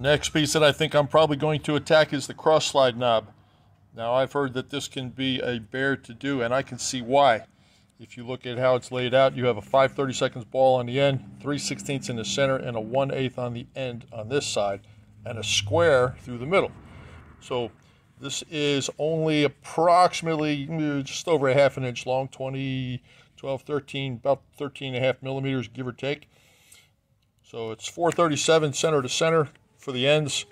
Next piece that I think I'm probably going to attack is the cross slide knob. Now I've heard that this can be a bear to do and I can see why. If you look at how it's laid out, you have a 5 30 seconds ball on the end, 3 16ths in the center, and a 1 8 on the end on this side, and a square through the middle. So this is only approximately mm, just over a half an inch long, 20, 12, 13, about 13 and a half millimeters, give or take. So it's 437 center to center for the ends.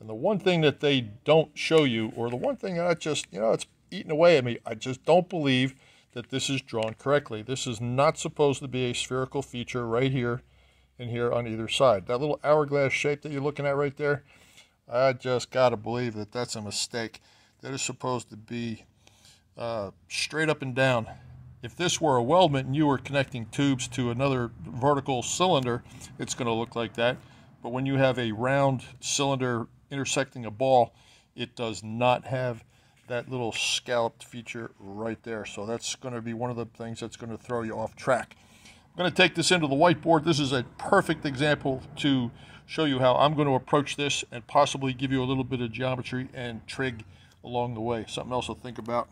And the one thing that they don't show you, or the one thing I just, you know, it's eating away at me, I just don't believe that this is drawn correctly. This is not supposed to be a spherical feature right here and here on either side. That little hourglass shape that you're looking at right there, I just got to believe that that's a mistake. That is supposed to be uh, straight up and down. If this were a weldment and you were connecting tubes to another vertical cylinder, it's going to look like that. But when you have a round cylinder intersecting a ball, it does not have that little scalloped feature right there. So that's going to be one of the things that's going to throw you off track. I'm going to take this into the whiteboard. This is a perfect example to show you how I'm going to approach this and possibly give you a little bit of geometry and trig along the way. Something else to think about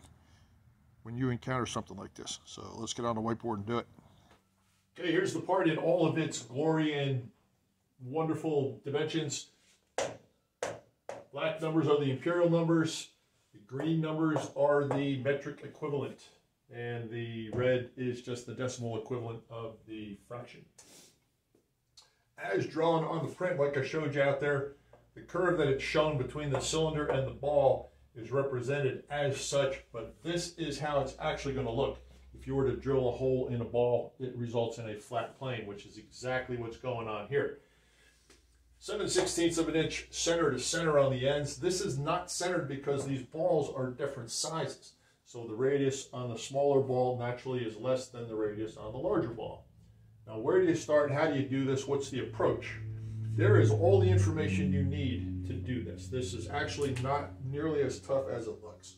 when you encounter something like this. So let's get on the whiteboard and do it. Okay, here's the part in all of its glory and wonderful dimensions. Black numbers are the imperial numbers. The green numbers are the metric equivalent. And the red is just the decimal equivalent of the fraction. As drawn on the print, like I showed you out there, the curve that it's shown between the cylinder and the ball is represented as such, but this is how it's actually going to look. If you were to drill a hole in a ball, it results in a flat plane, which is exactly what's going on here. 7 sixteenths of an inch center to center on the ends. This is not centered because these balls are different sizes. So the radius on the smaller ball naturally is less than the radius on the larger ball. Now where do you start? How do you do this? What's the approach? There is all the information you need to do this. This is actually not nearly as tough as it looks.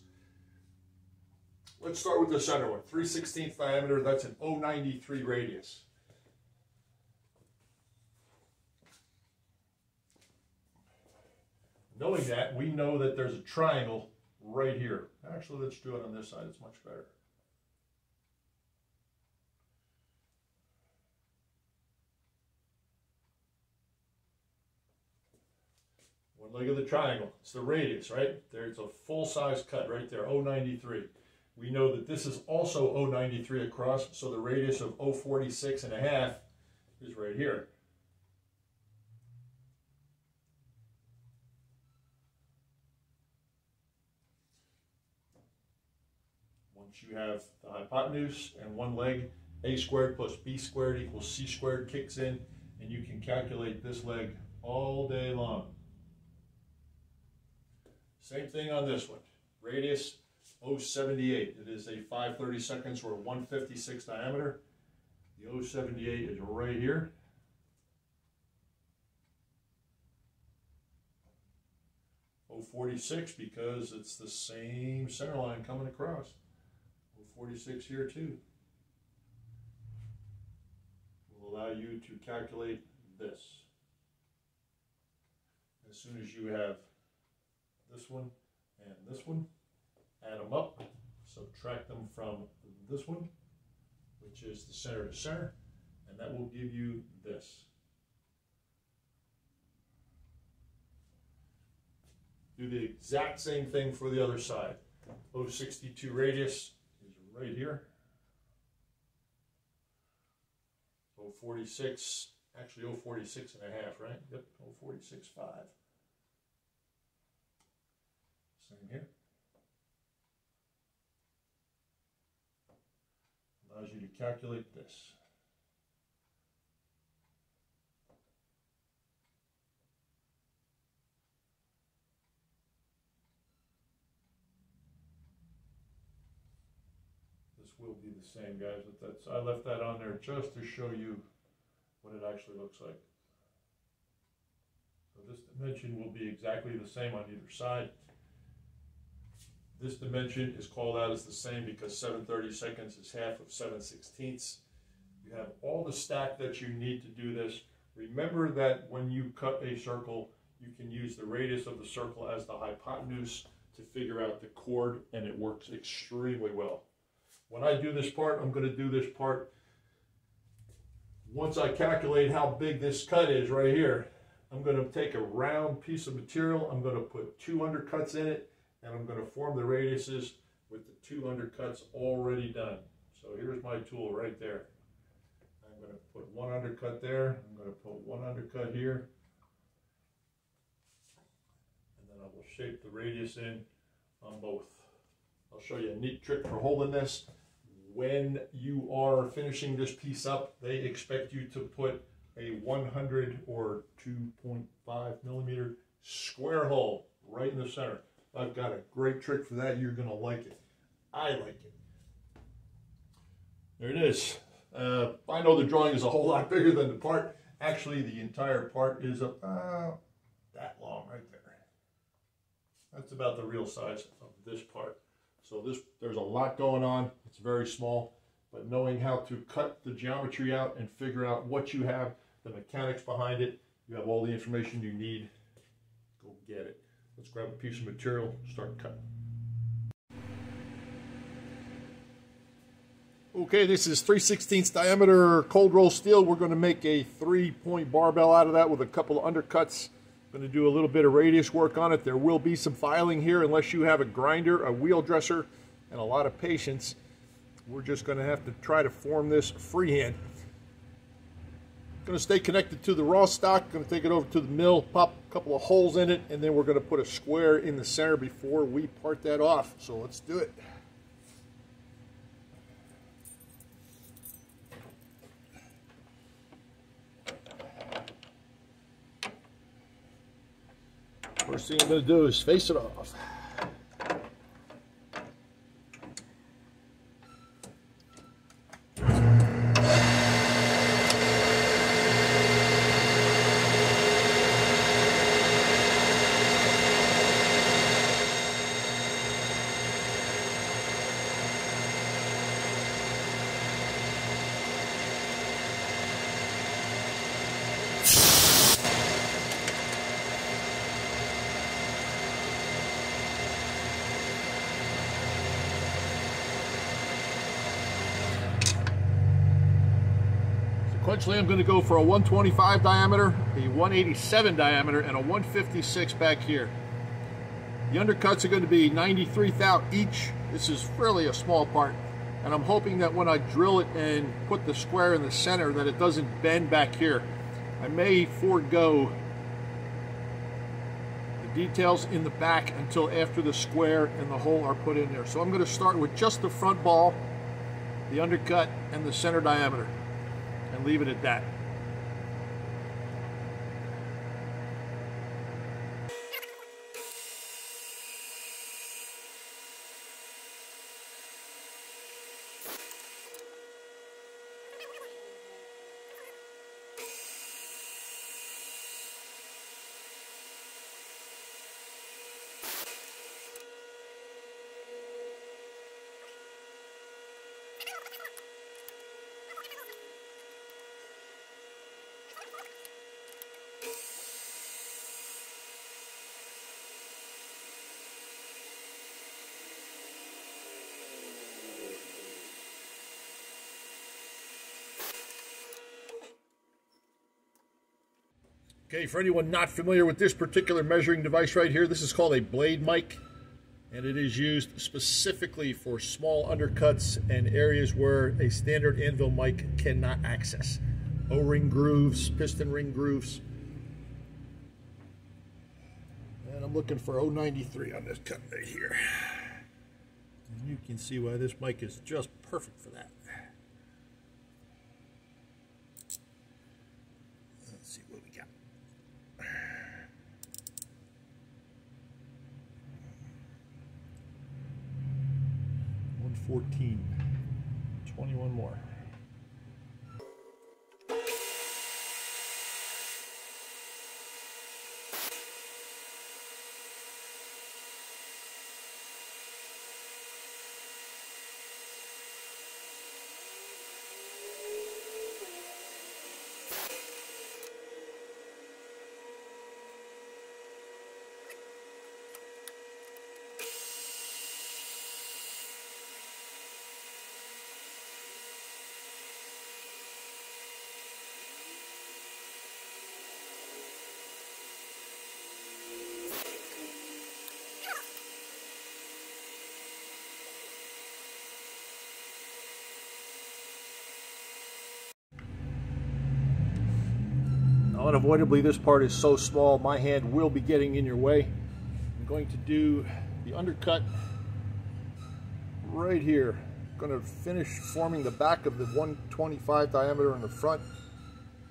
Let's start with the center one. 3 16th diameter, that's an 093 radius. Knowing that, we know that there's a triangle right here. Actually, let's do it on this side. It's much better. One at the triangle. It's the radius, right? There's a full-size cut right there, 093. We know that this is also 093 across, so the radius of 046 and a half is right here. Once you have the hypotenuse and one leg, a squared plus b squared equals c squared kicks in, and you can calculate this leg all day long. Same thing on this one. Radius 078. It is a 530 seconds or 156 diameter. The 078 is right here. O 46 because it's the same center line coming across. 46 here too. Will allow you to calculate this. As soon as you have this one and this one, add them up, subtract them from this one, which is the center to center, and that will give you this. Do the exact same thing for the other side. 062 radius, is right here. 046, actually 046 and a half, right? Yep, 046.5. Same here. Allows you to calculate this. This will be the same, guys, but that's, I left that on there just to show you what it actually looks like. So this dimension will be exactly the same on either side. This dimension is called out as the same because 730 seconds is half of 7 sixteenths. You have all the stack that you need to do this Remember that when you cut a circle, you can use the radius of the circle as the hypotenuse to figure out the chord, and it works extremely well. When I do this part, I'm going to do this part. Once I calculate how big this cut is right here, I'm going to take a round piece of material. I'm going to put two undercuts in it, and I'm going to form the radiuses with the two undercuts already done. So here's my tool right there. I'm going to put one undercut there. I'm going to put one undercut here. And then I will shape the radius in on both. I'll show you a neat trick for holding this. When you are finishing this piece up, they expect you to put a 100 or 2.5 millimeter square hole right in the center. I've got a great trick for that. You're going to like it. I like it. There it is. Uh, I know the drawing is a whole lot bigger than the part. Actually, the entire part is about that long right there. That's about the real size of this part. So this, there's a lot going on. It's very small, but knowing how to cut the geometry out and figure out what you have, the mechanics behind it, you have all the information you need. Go get it. Let's grab a piece of material, start cutting. Okay, this is 3 16 diameter cold roll steel. We're going to make a three-point barbell out of that with a couple of undercuts. Going to do a little bit of radius work on it. There will be some filing here unless you have a grinder, a wheel dresser, and a lot of patience. We're just going to have to try to form this freehand. Going to stay connected to the raw stock. Going to take it over to the mill, pop a couple of holes in it, and then we're going to put a square in the center before we part that off. So let's do it. First thing I'm going to do is face it off. Sequentially, I'm going to go for a 125 diameter, a 187 diameter, and a 156 back here. The undercuts are going to be 93 thou each. This is really a small part. And I'm hoping that when I drill it and put the square in the center that it doesn't bend back here. I may forego the details in the back until after the square and the hole are put in there. So I'm going to start with just the front ball, the undercut, and the center diameter leave it at that. Okay, for anyone not familiar with this particular measuring device right here, this is called a blade mic, and it is used specifically for small undercuts and areas where a standard anvil mic cannot access. O-ring grooves, piston ring grooves. And I'm looking for 093 on this cut right here. And you can see why this mic is just perfect for that. More. Unavoidably this part is so small, my hand will be getting in your way. I'm going to do the undercut right here. I'm going to finish forming the back of the 125 diameter in the front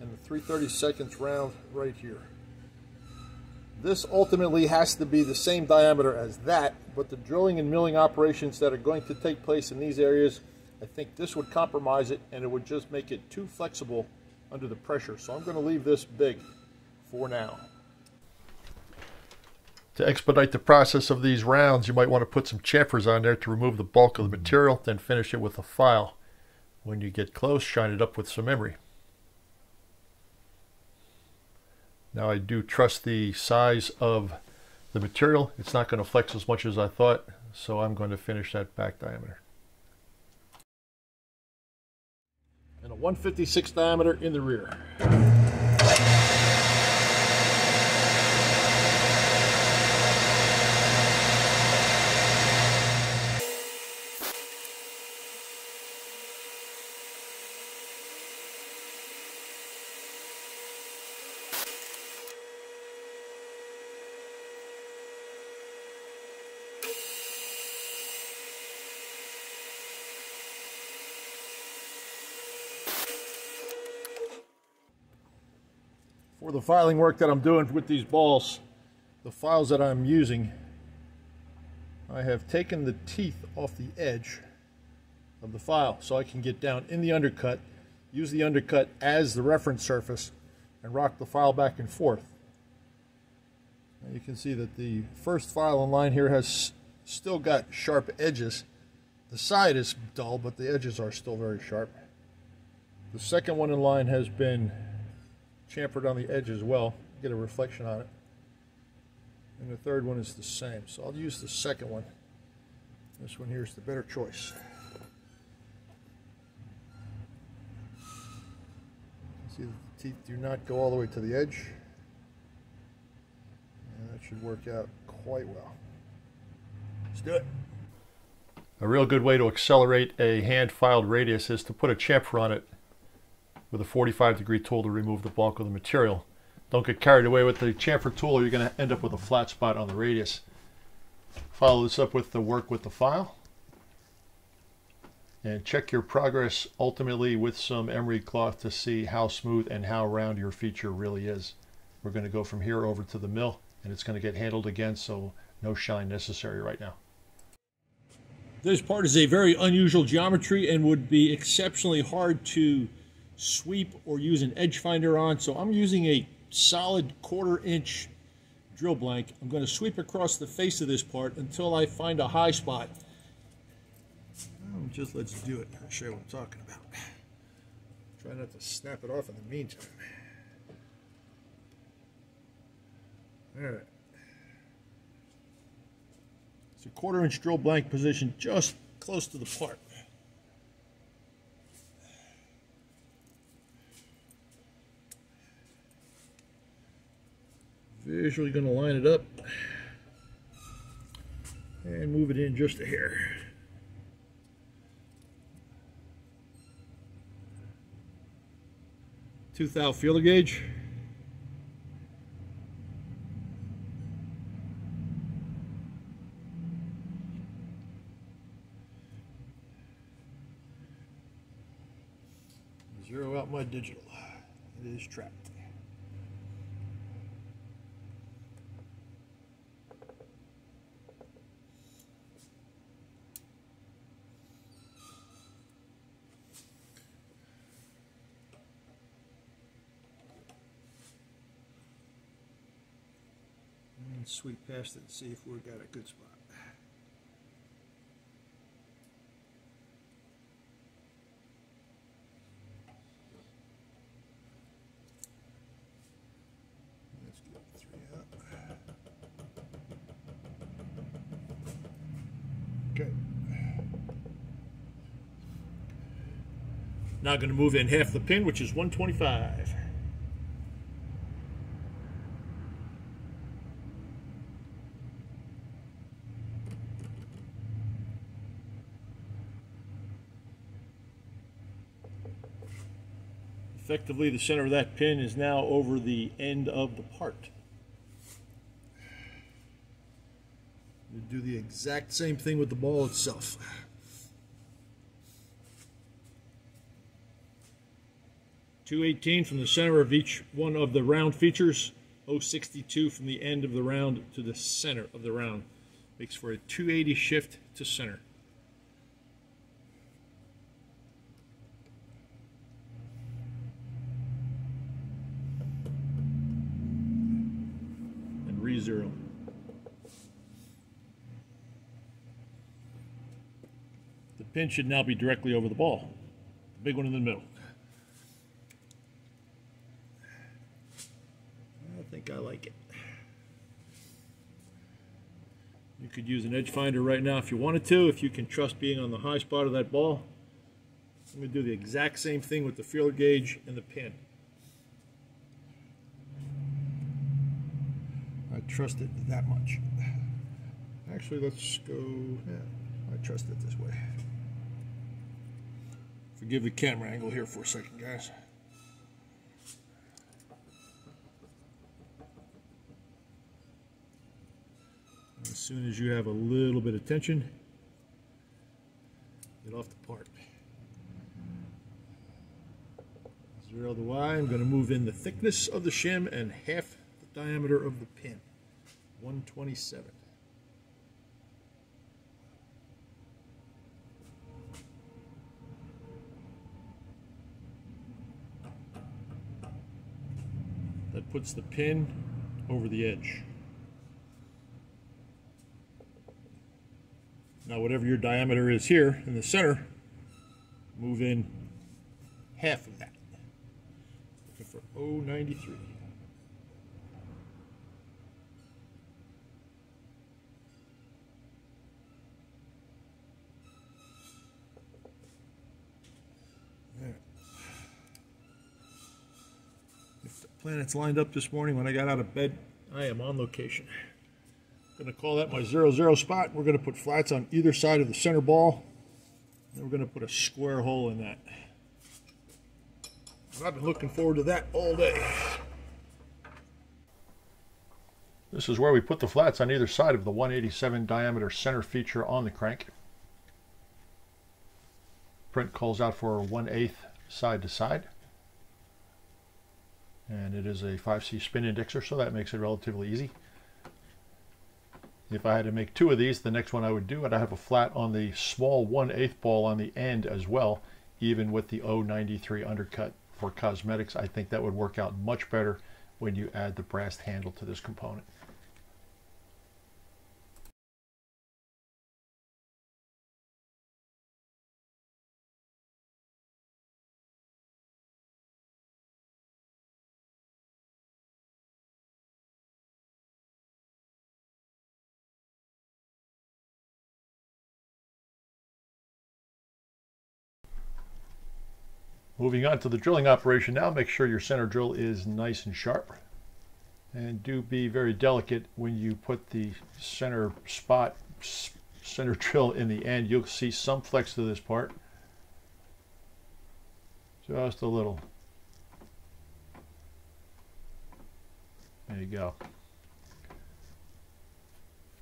and the 330 seconds round right here. This ultimately has to be the same diameter as that, but the drilling and milling operations that are going to take place in these areas, I think this would compromise it and it would just make it too flexible under the pressure. So I'm going to leave this big for now. To expedite the process of these rounds, you might want to put some chamfers on there to remove the bulk of the material, then finish it with a file. When you get close, shine it up with some emery. Now I do trust the size of the material. It's not going to flex as much as I thought, so I'm going to finish that back diameter. And a 156 diameter in the rear. The filing work that I'm doing with these balls, the files that I'm using, I have taken the teeth off the edge of the file so I can get down in the undercut, use the undercut as the reference surface, and rock the file back and forth. And you can see that the first file in line here has still got sharp edges. The side is dull, but the edges are still very sharp. The second one in line has been chamfered on the edge as well, get a reflection on it. And the third one is the same. So I'll use the second one. This one here is the better choice. See that the teeth do not go all the way to the edge. And that should work out quite well. Let's do it. A real good way to accelerate a hand-filed radius is to put a chamfer on it with a 45 degree tool to remove the bulk of the material. Don't get carried away with the chamfer tool or you're going to end up with a flat spot on the radius. Follow this up with the work with the file. And check your progress ultimately with some emery cloth to see how smooth and how round your feature really is. We're going to go from here over to the mill and it's going to get handled again so no shine necessary right now. This part is a very unusual geometry and would be exceptionally hard to sweep or use an edge finder on. So I'm using a solid quarter inch drill blank. I'm going to sweep across the face of this part until I find a high spot. Mm, just let's do it. I'll show you what I'm talking about. Try not to snap it off in the meantime. All right. It's a quarter inch drill blank position just close to the part. Visually going to line it up and move it in just a hair. Tooth out feeler gauge. Zero out my digital. It is trapped. Sweep past it and see if we've got a good spot. Let's get three up. Okay. Now going to move in half the pin, which is 125. Effectively, the center of that pin is now over the end of the part. We do the exact same thing with the ball itself. Two eighteen from the center of each one of the round features. 062 from the end of the round to the center of the round. Makes for a 280 shift to center. And re-zero. The pin should now be directly over the ball. The big one in the middle. I think I like it. You could use an edge finder right now if you wanted to, if you can trust being on the high spot of that ball. I'm going to do the exact same thing with the feeler gauge and the pin. I trust it that much. Actually, let's go, yeah, I trust it this way. Forgive the camera angle here for a second, guys. As soon as you have a little bit of tension, get off the part. Zero the Y, I'm going to move in the thickness of the shim and half the diameter of the pin. 127. Puts the pin over the edge. Now whatever your diameter is here in the center, move in half of that. Looking for 093. Planets lined up this morning when I got out of bed, I am on location. I'm going to call that my zero zero spot. We're going to put flats on either side of the center ball. And we're going to put a square hole in that. And I've been looking forward to that all day. This is where we put the flats on either side of the 187 diameter center feature on the crank. Print calls out for 1 8 side to side. And it is a 5C spin indexer, so that makes it relatively easy. If I had to make two of these, the next one I would do, and I'd have a flat on the small 1 8 ball on the end as well, even with the 093 undercut for cosmetics. I think that would work out much better when you add the brass handle to this component. Moving on to the drilling operation now, make sure your center drill is nice and sharp. And do be very delicate when you put the center spot, center drill in the end. You'll see some flex to this part. Just a little. There you go.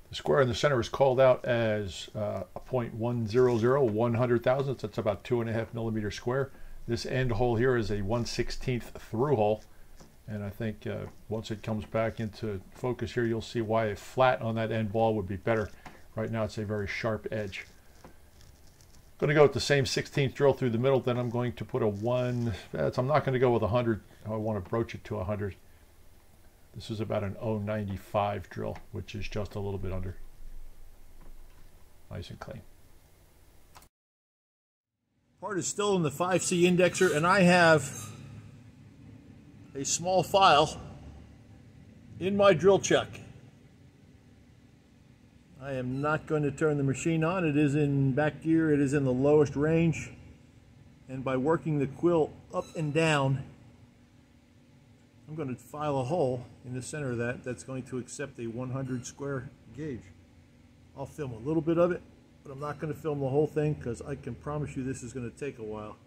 The square in the center is called out as uh, a 0.100, 100 thousandths. That's about two and a half millimeter square. This end hole here is a 1 16th through hole. And I think uh, once it comes back into focus here, you'll see why a flat on that end ball would be better. Right now it's a very sharp edge. I'm going to go with the same 16th drill through the middle, then I'm going to put a 1, I'm not going to go with 100, I want to broach it to 100. This is about an 095 drill, which is just a little bit under. Nice and clean. Part is still in the 5C indexer, and I have a small file in my drill chuck. I am not going to turn the machine on. It is in back gear. It is in the lowest range. And by working the quill up and down, I'm going to file a hole in the center of that that's going to accept a 100 square gauge. I'll film a little bit of it but I'm not going to film the whole thing because I can promise you this is going to take a while.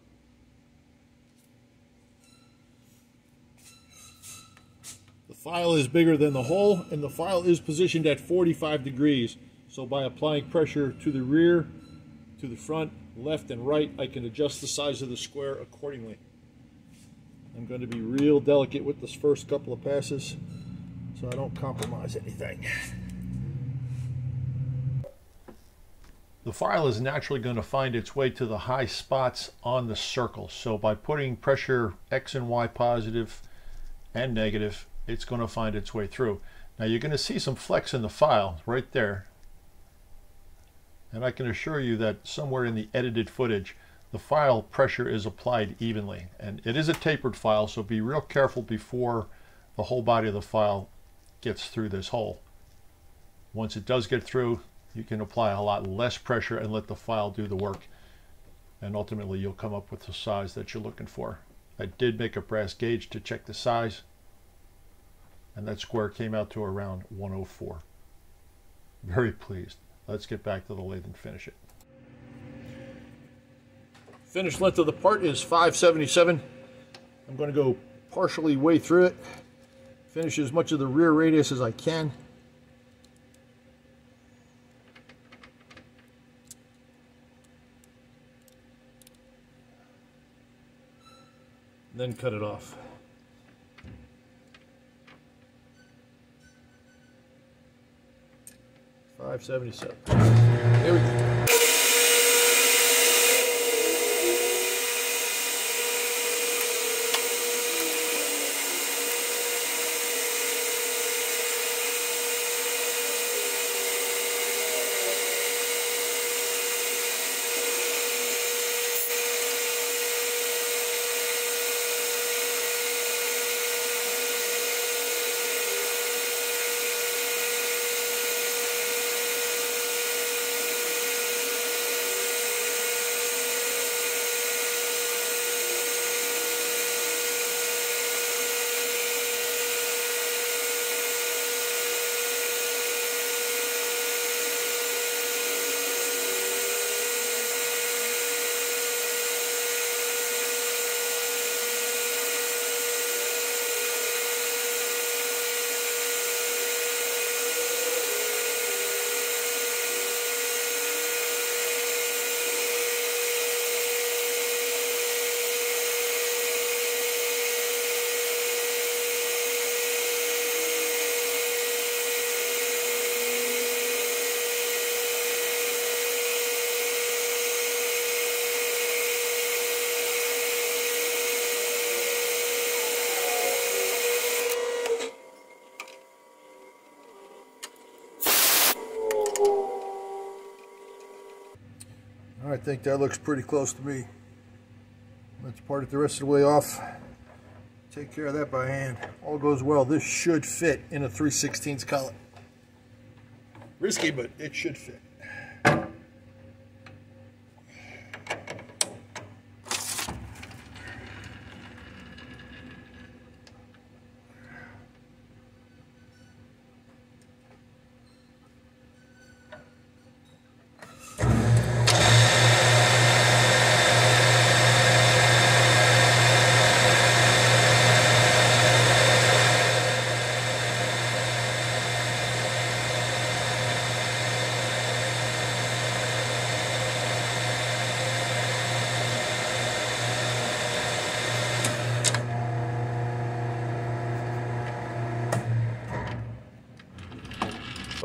The file is bigger than the hole and the file is positioned at 45 degrees. So by applying pressure to the rear, to the front, left and right, I can adjust the size of the square accordingly. I'm going to be real delicate with this first couple of passes so I don't compromise anything. The file is naturally going to find its way to the high spots on the circle. So by putting pressure X and Y positive and negative, it's going to find its way through. Now you're going to see some flex in the file right there. And I can assure you that somewhere in the edited footage, the file pressure is applied evenly. And it is a tapered file, so be real careful before the whole body of the file gets through this hole. Once it does get through, you can apply a lot less pressure and let the file do the work. And ultimately you'll come up with the size that you're looking for. I did make a brass gauge to check the size and that square came out to around 104. Very pleased. Let's get back to the lathe and finish it. Finished length of the part is 577. I'm going to go partially way through it. Finish as much of the rear radius as I can. Then cut it off. Five seventy-seven. There we go. Think that looks pretty close to me. Let's part it the rest of the way off. Take care of that by hand. All goes well. This should fit in a 3 16 collet. Risky, but it should fit.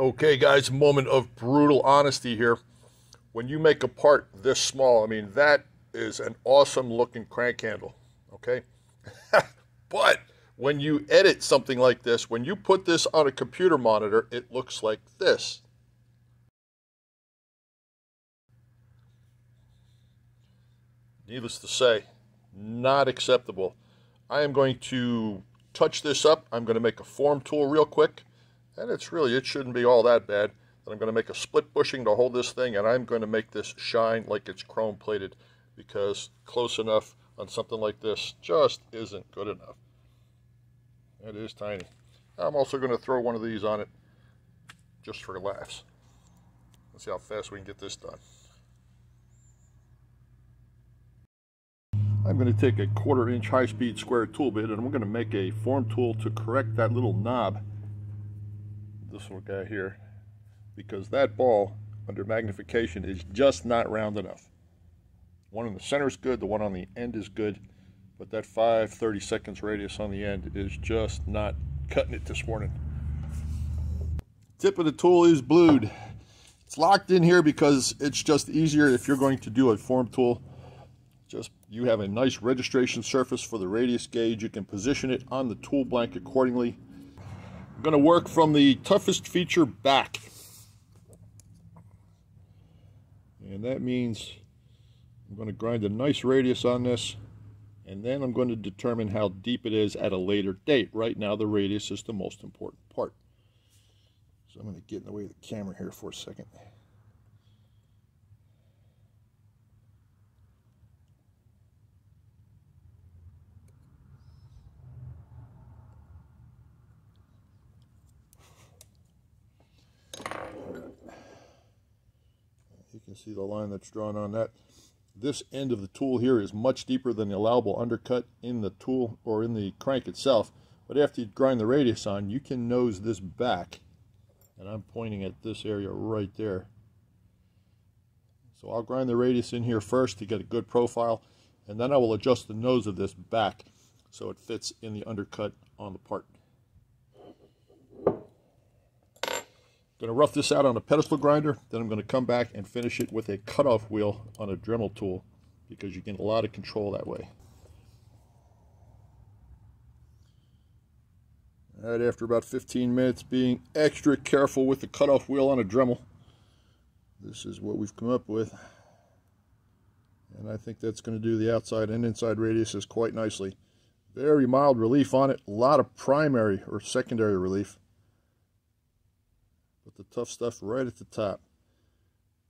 Okay, guys, moment of brutal honesty here. When you make a part this small, I mean, that is an awesome looking crank handle, okay? but when you edit something like this, when you put this on a computer monitor, it looks like this. Needless to say, not acceptable. I am going to touch this up. I'm going to make a form tool real quick and it's really, it shouldn't be all that bad. Then I'm going to make a split bushing to hold this thing, and I'm going to make this shine like it's chrome plated because close enough on something like this just isn't good enough. It is tiny. I'm also going to throw one of these on it just for laughs. Let's see how fast we can get this done. I'm going to take a quarter inch high-speed square tool bit and I'm going to make a form tool to correct that little knob, this little guy here, because that ball under magnification is just not round enough. One in the center is good, the one on the end is good, but that 5 30 seconds radius on the end is just not cutting it this morning. Tip of the tool is blued. It's locked in here because it's just easier if you're going to do a form tool. Just you have a nice registration surface for the radius gauge. You can position it on the tool blank accordingly. I'm going to work from the toughest feature back. And that means I'm going to grind a nice radius on this and then I'm going to determine how deep it is at a later date. Right now the radius is the most important part. So I'm going to get in the way of the camera here for a second. You can see the line that's drawn on that. This end of the tool here is much deeper than the allowable undercut in the tool or in the crank itself. But after you grind the radius on, you can nose this back. And I'm pointing at this area right there. So I'll grind the radius in here first to get a good profile. And then I will adjust the nose of this back so it fits in the undercut on the part. Going to rough this out on a pedestal grinder, then I'm going to come back and finish it with a cutoff wheel on a Dremel tool because you get a lot of control that way. All right, after about 15 minutes being extra careful with the cutoff wheel on a Dremel, this is what we've come up with. And I think that's going to do the outside and inside radiuses quite nicely. Very mild relief on it, a lot of primary or secondary relief the tough stuff right at the top.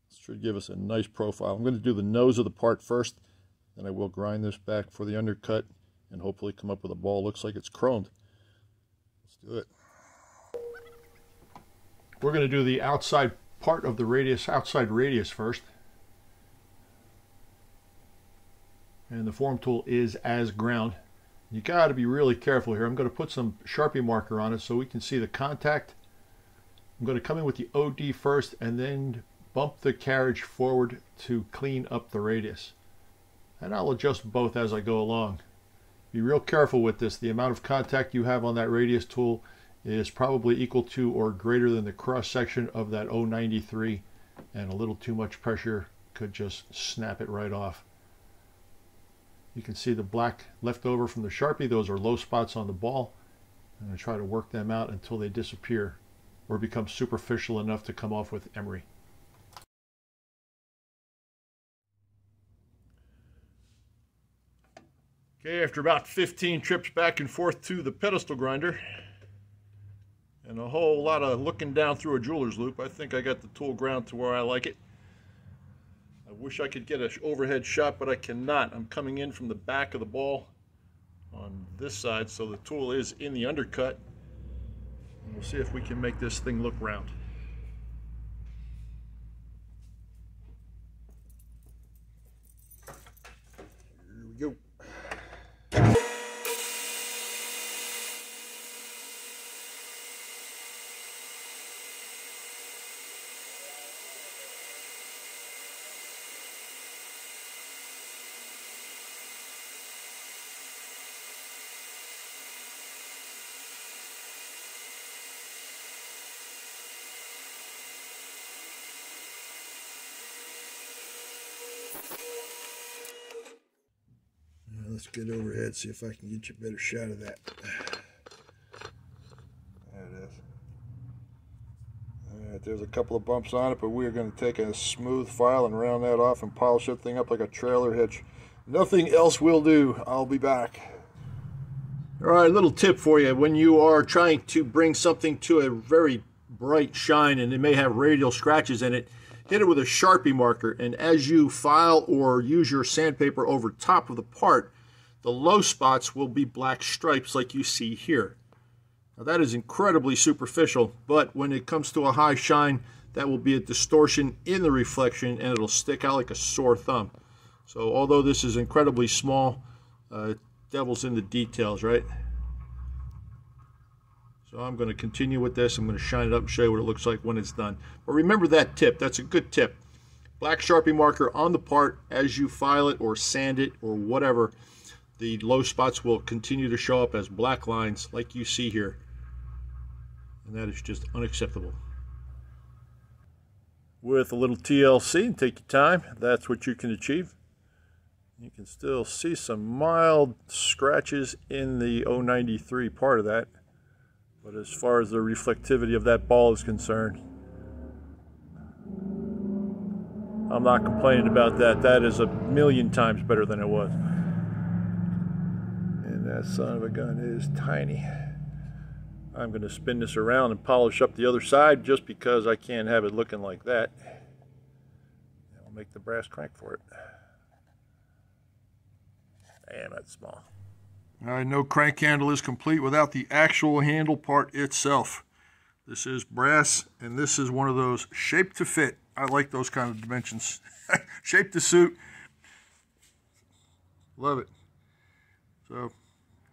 This should give us a nice profile. I'm going to do the nose of the part first, then I will grind this back for the undercut and hopefully come up with a ball looks like it's chromed. Let's do it. We're going to do the outside part of the radius, outside radius first. And the form tool is as ground. You got to be really careful here. I'm going to put some Sharpie marker on it so we can see the contact I'm going to come in with the OD first and then bump the carriage forward to clean up the radius. And I'll adjust both as I go along. Be real careful with this. The amount of contact you have on that radius tool is probably equal to or greater than the cross section of that 093 and a little too much pressure could just snap it right off. You can see the black left over from the Sharpie. Those are low spots on the ball. I'm going to try to work them out until they disappear or become superficial enough to come off with emery. Okay, after about 15 trips back and forth to the pedestal grinder and a whole lot of looking down through a jeweler's loupe, I think I got the tool ground to where I like it. I wish I could get an overhead shot, but I cannot. I'm coming in from the back of the ball on this side, so the tool is in the undercut. We'll see if we can make this thing look round. Here we go. Get overhead, see if I can get you a better shot of that. There it is. All right, there's a couple of bumps on it, but we are going to take a smooth file and round that off and polish that thing up like a trailer hitch. Nothing else will do. I'll be back. All right, little tip for you. When you are trying to bring something to a very bright shine and it may have radial scratches in it, hit it with a Sharpie marker. And as you file or use your sandpaper over top of the part, the low spots will be black stripes like you see here. Now that is incredibly superficial, but when it comes to a high shine, that will be a distortion in the reflection and it'll stick out like a sore thumb. So although this is incredibly small, Uh, devil's in the details, right? So I'm going to continue with this. I'm going to shine it up and show you what it looks like when it's done. But remember that tip. That's a good tip. Black Sharpie marker on the part as you file it or sand it or whatever. The low spots will continue to show up as black lines like you see here. And that is just unacceptable. With a little TLC and take your time, that's what you can achieve. You can still see some mild scratches in the 093 part of that. But as far as the reflectivity of that ball is concerned, I'm not complaining about that. That is a million times better than it was. That son of a gun is tiny. I'm going to spin this around and polish up the other side just because I can't have it looking like that. I'll make the brass crank for it. Damn, that's small. All right, no crank handle is complete without the actual handle part itself. This is brass, and this is one of those shape to fit. I like those kind of dimensions. shape to suit. Love it. So,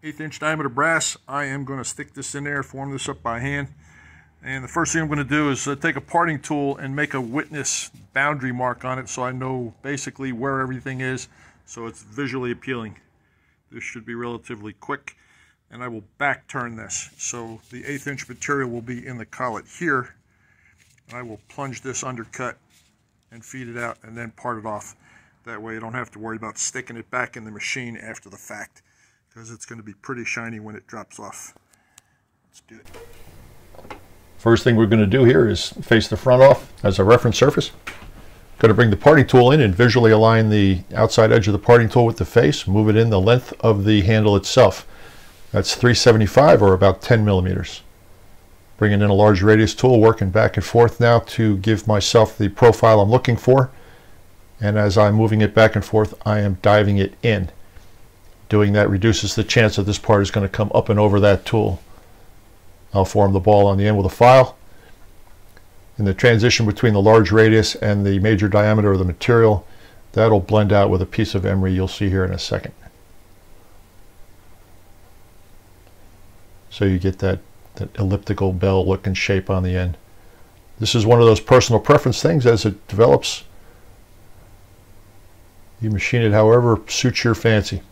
eighth inch diameter brass. I am going to stick this in there, form this up by hand. And the first thing I'm going to do is uh, take a parting tool and make a witness boundary mark on it so I know basically where everything is so it's visually appealing. This should be relatively quick and I will back turn this. So the eighth inch material will be in the collet here. I will plunge this undercut and feed it out and then part it off. That way I don't have to worry about sticking it back in the machine after the fact because it's going to be pretty shiny when it drops off. Let's do it. First thing we're going to do here is face the front off as a reference surface. Going to bring the parting tool in and visually align the outside edge of the parting tool with the face, move it in the length of the handle itself. That's 375 or about 10 millimeters. Bringing in a large radius tool, working back and forth now to give myself the profile I'm looking for. And as I'm moving it back and forth, I am diving it in. Doing that reduces the chance that this part is going to come up and over that tool. I'll form the ball on the end with a file in the transition between the large radius and the major diameter of the material. That'll blend out with a piece of emery you'll see here in a second. So you get that, that elliptical bell looking shape on the end. This is one of those personal preference things as it develops. You machine it however suits your fancy.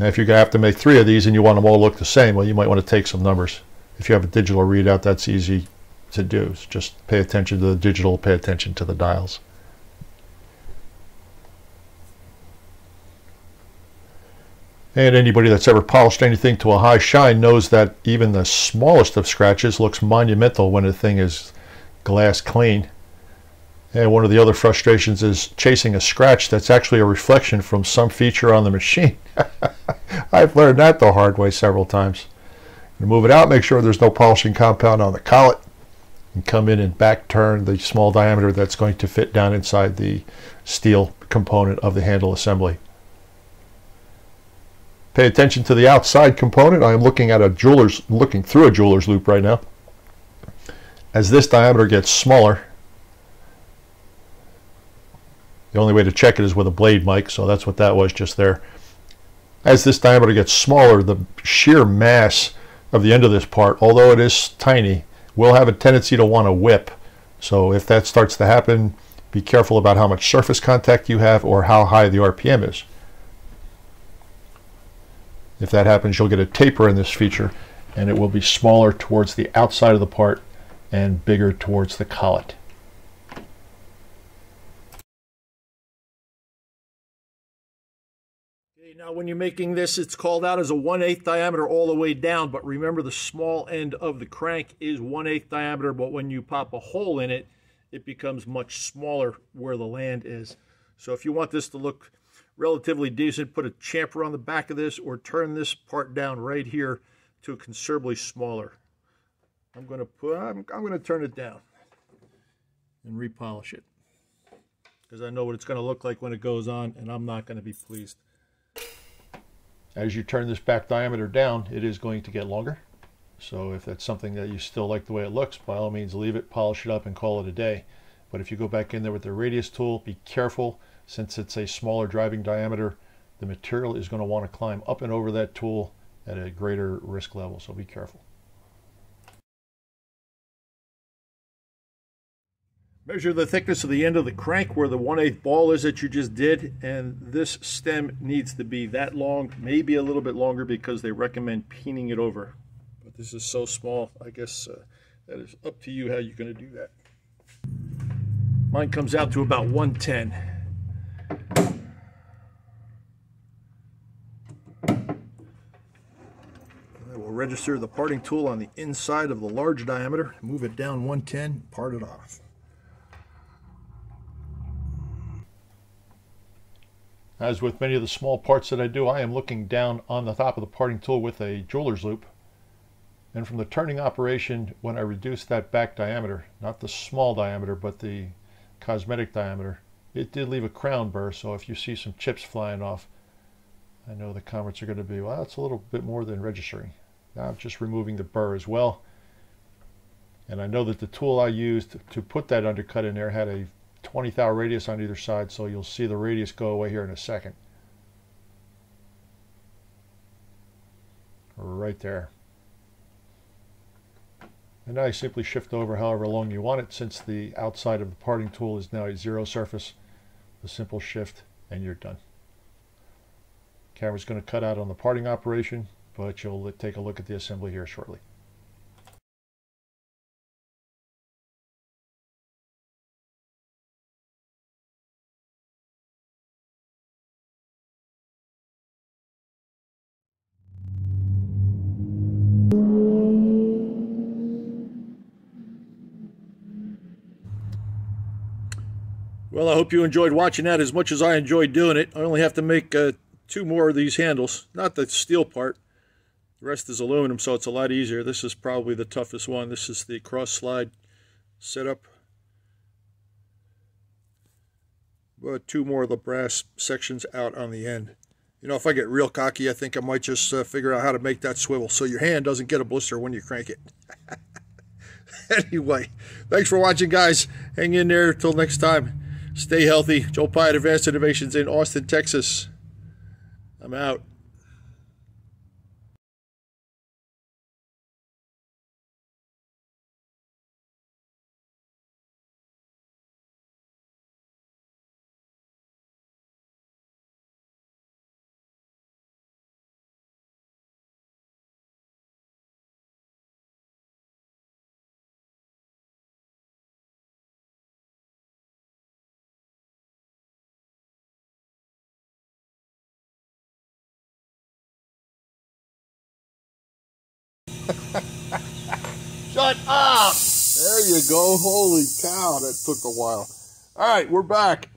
Now if you're going to have to make three of these and you want them all to look the same, well you might want to take some numbers. If you have a digital readout, that's easy to do. Just pay attention to the digital, pay attention to the dials. And anybody that's ever polished anything to a high shine knows that even the smallest of scratches looks monumental when a thing is glass clean. And one of the other frustrations is chasing a scratch that's actually a reflection from some feature on the machine. I've learned that the hard way several times. Move it out, make sure there's no polishing compound on the collet and come in and back turn the small diameter that's going to fit down inside the steel component of the handle assembly. Pay attention to the outside component. I am looking at a jeweler's, looking through a jeweler's loupe right now. As this diameter gets smaller, the only way to check it is with a blade mic, so that's what that was just there. As this diameter gets smaller, the sheer mass of the end of this part, although it is tiny, will have a tendency to want to whip. So if that starts to happen, be careful about how much surface contact you have or how high the RPM is. If that happens, you'll get a taper in this feature and it will be smaller towards the outside of the part and bigger towards the collet. Now, when you're making this, it's called out as a 1 8 diameter all the way down, but remember the small end of the crank is 1 8 diameter, but when you pop a hole in it, it becomes much smaller where the land is. So if you want this to look relatively decent, put a chamfer on the back of this or turn this part down right here to a considerably smaller. I'm going to put, I'm, I'm going to turn it down and repolish it because I know what it's going to look like when it goes on and I'm not going to be pleased. As you turn this back diameter down, it is going to get longer. So if that's something that you still like the way it looks, by all means leave it, polish it up, and call it a day. But if you go back in there with the radius tool, be careful since it's a smaller driving diameter. the material is going to want to climb up and over that tool at a greater risk level, so be careful. Measure the thickness of the end of the crank where the 1 8 ball is that you just did, and this stem needs to be that long, maybe a little bit longer because they recommend peening it over. But this is so small, I guess uh, that is up to you how you're going to do that. Mine comes out to about 110. I will register the parting tool on the inside of the large diameter, move it down 110, part it off. As with many of the small parts that I do, I am looking down on the top of the parting tool with a jeweler's loupe. And from the turning operation, when I reduced that back diameter, not the small diameter, but the cosmetic diameter, it did leave a crown burr. So if you see some chips flying off, I know the comments are going to be, well, that's a little bit more than registering. Now I'm just removing the burr as well. And I know that the tool I used to put that undercut in there had a 20 thou radius on either side, so you'll see the radius go away here in a second. Right there. And now you simply shift over however long you want it since the outside of the parting tool is now a zero surface. A simple shift and you're done. Camera's going to cut out on the parting operation, but you'll take a look at the assembly here shortly. Well, I hope you enjoyed watching that as much as I enjoyed doing it. I only have to make uh, two more of these handles, not the steel part. The rest is aluminum, so it's a lot easier. This is probably the toughest one. This is the cross slide setup. But two more of the brass sections out on the end. You know, if I get real cocky, I think I might just uh, figure out how to make that swivel so your hand doesn't get a blister when you crank it. anyway, thanks for watching, guys. Hang in there till next time. Stay healthy. Joe Pie at, Advanced Innovations in Austin, Texas. I'm out. Shut up! There you go. Holy cow, that took a while. All right, we're back.